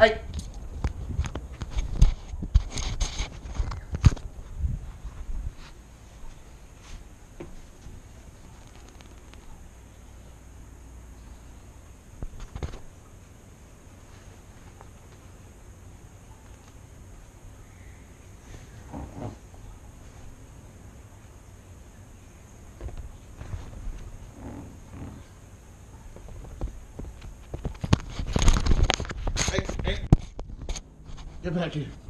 はい。Get back here.